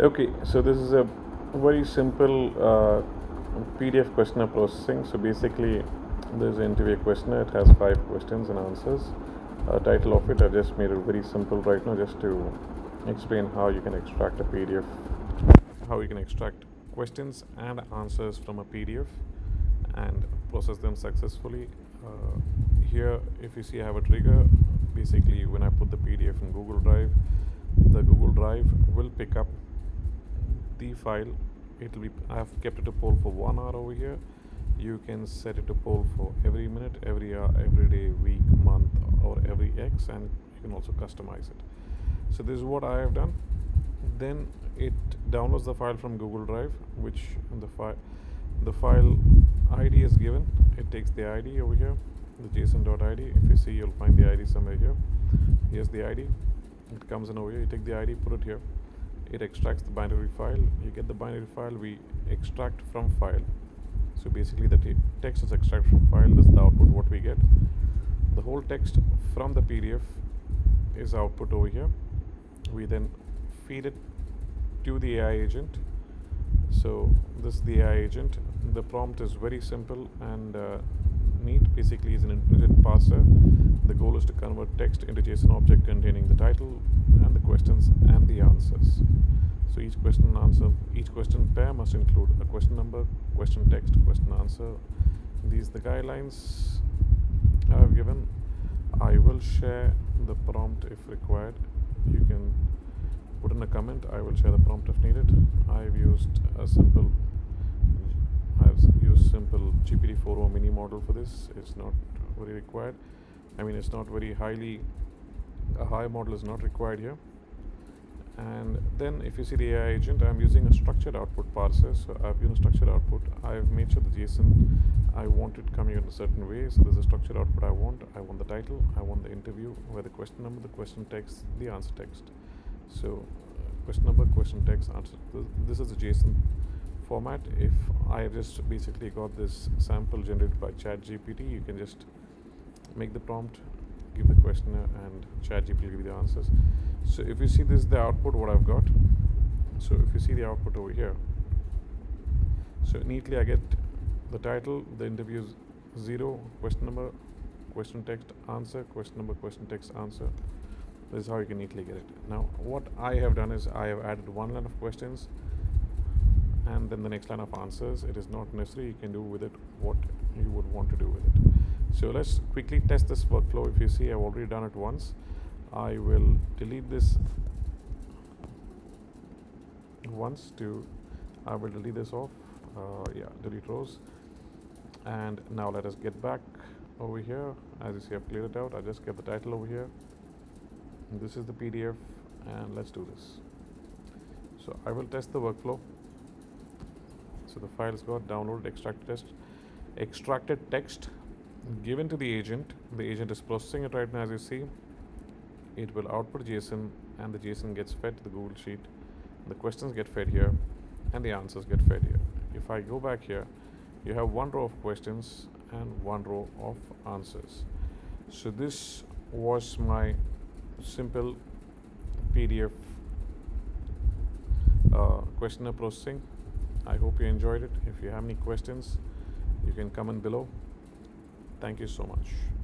Okay, so this is a very simple uh, PDF questionnaire processing. So basically, there's an interview questionnaire. It has five questions and answers. Uh, title of it, I just made it very simple right now, just to explain how you can extract a PDF, how you can extract questions and answers from a PDF and process them successfully. Uh, here, if you see, I have a trigger. Basically, when I put the PDF in Google Drive, the Google Drive will pick up the file. It will be I have kept it to poll for one hour over here. You can set it to poll for every minute every hour every day week month or every X and you can also customize it. So this is what I have done. Then it downloads the file from Google Drive which the file the file ID is given. It takes the ID over here the json.id if you see you'll find the ID somewhere here. Here's the ID it comes in over here. You take the ID put it here it extracts the binary file. You get the binary file we extract from file. So basically the text is extracted from file. This is the output what we get. The whole text from the pdf is output over here. We then feed it to the ai agent. So this is the ai agent. The prompt is very simple and uh, neat. Basically is an intelligent parser. The goal is to convert text into json object containing the title and the questions and the answers so each question and answer each question pair must include a question number question text question answer these the guidelines i have given i will share the prompt if required you can put in a comment i will share the prompt if needed i've used a simple I've used simple GPT-4o mini model for this. It's not very required. I mean, it's not very highly, a high model is not required here. And then if you see the AI agent, I'm using a structured output parser. So I've used structured output. I've made sure the JSON, I want it coming in a certain way. So there's a structured output I want. I want the title, I want the interview, where the question number, the question text, the answer text. So uh, question number, question text, answer. This is a JSON format if I just basically got this sample generated by ChatGPT you can just make the prompt give the questionnaire and ChatGPT will give you the answers. So if you see this is the output what I've got. So if you see the output over here. So neatly I get the title the interview is zero question number question text answer question number question text answer. This is how you can neatly get it. Now what I have done is I have added one line of questions and then the next line of answers. It is not necessary. You can do with it what you would want to do with it so let's quickly test this workflow. If you see I've already done it once. I will delete this once to I will delete this off. Uh, yeah delete rows. And now let us get back over here. As you see I've cleared it out. I just get the title over here. And this is the PDF and let's do this. So I will test the workflow. So the files got downloaded extracted extracted text given to the agent. The agent is processing it right now as you see. It will output json and the json gets fed to the google sheet. The questions get fed here and the answers get fed here. If i go back here you have one row of questions and one row of answers. So this was my simple pdf uh, questionnaire processing. I hope you enjoyed it. If you have any questions, you can comment below. Thank you so much.